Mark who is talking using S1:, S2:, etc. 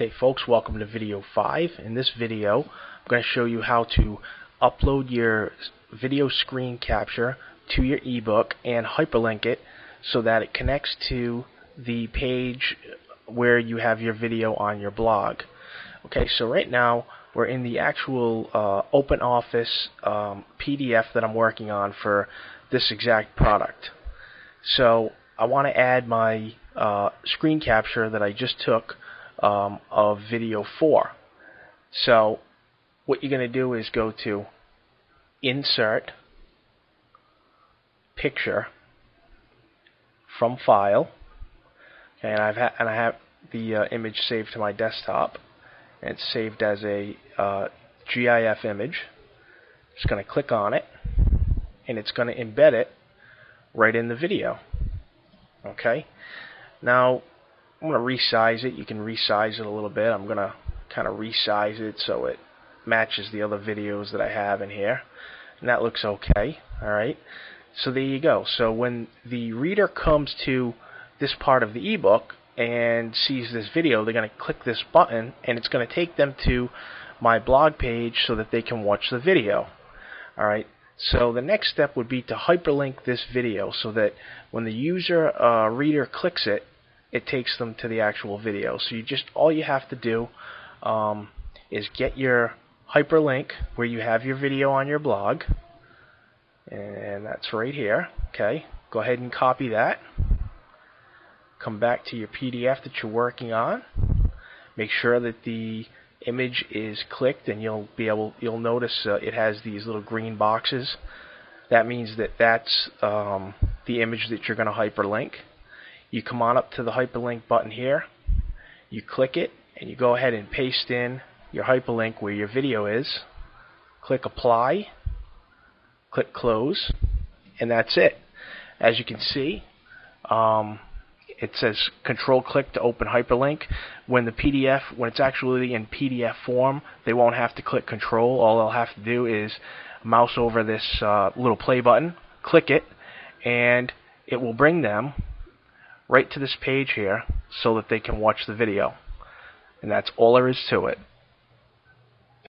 S1: Okay folks, welcome to video 5. In this video, I'm going to show you how to upload your video screen capture to your ebook and hyperlink it so that it connects to the page where you have your video on your blog. Okay, so right now we're in the actual uh, OpenOffice um, PDF that I'm working on for this exact product. So I want to add my uh, screen capture that I just took um, of video 4. So what you're going to do is go to Insert, Picture, from File, and I've and I have the uh, image saved to my desktop, and it's saved as a uh, GIF image. Just going to click on it, and it's going to embed it right in the video. Okay, now I'm going to resize it. You can resize it a little bit. I'm going to kind of resize it so it matches the other videos that I have in here. And that looks okay. Alright. So there you go. So when the reader comes to this part of the ebook and sees this video, they're going to click this button and it's going to take them to my blog page so that they can watch the video. Alright. So the next step would be to hyperlink this video so that when the user uh, reader clicks it, it takes them to the actual video. So you just all you have to do um, is get your hyperlink where you have your video on your blog, and that's right here. Okay, go ahead and copy that. Come back to your PDF that you're working on. Make sure that the image is clicked, and you'll be able you'll notice uh, it has these little green boxes. That means that that's um, the image that you're going to hyperlink you come on up to the hyperlink button here. You click it and you go ahead and paste in your hyperlink where your video is. Click apply. Click close and that's it. As you can see um, it says control click to open hyperlink. When the PDF when it's actually in PDF form they won't have to click control. All they'll have to do is mouse over this uh, little play button click it and it will bring them right to this page here so that they can watch the video. And that's all there is to it.